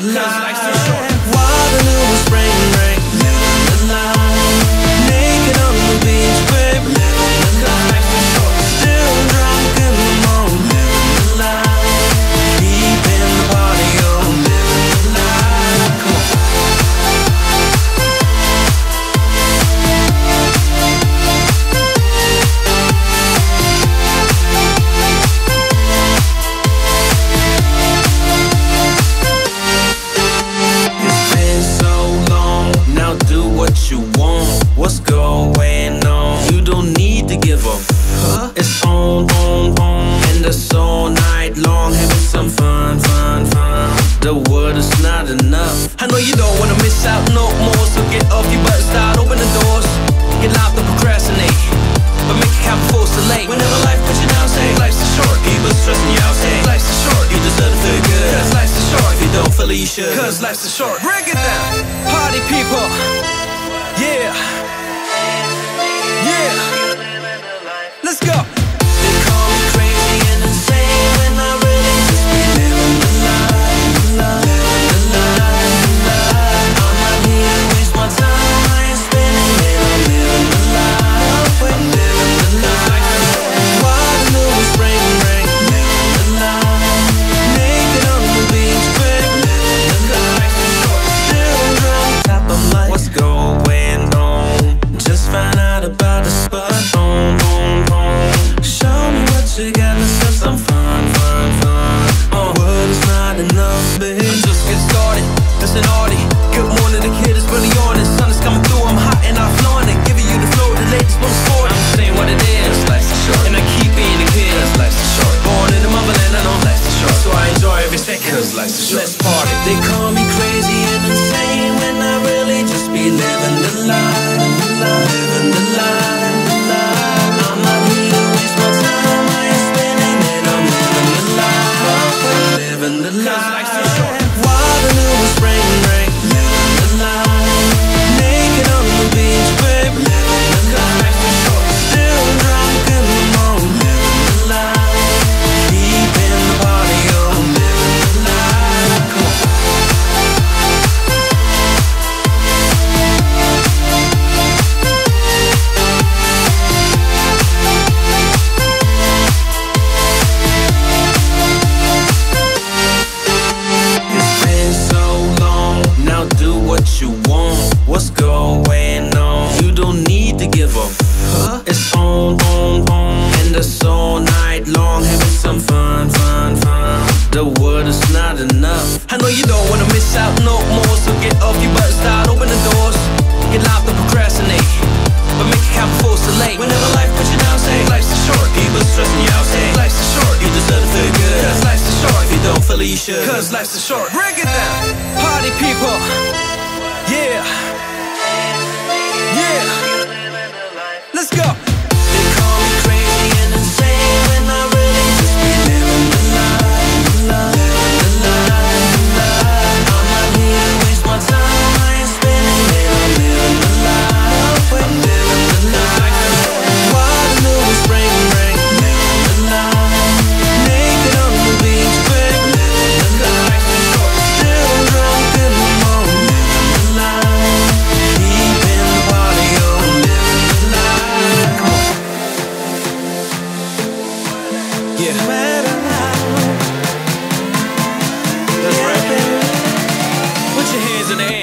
the light. home, home in the soul night long, having some fun, fun, fun. The world is not enough. I know you don't wanna miss out no more, so get off your butt, start open the doors. Get loud, don't procrastinate, but make it count before it's too late. Whenever life puts you down, say life's too short. People stressing you out, say life's too short. You deserve to feel good, cause life's too short. If you don't feel it, you should, cause life's too short. Break it down, party people, yeah. Yeah. Let's go. should. Cause life's a short. Break it down. Party people. Yeah. Yeah. Let's go. raise an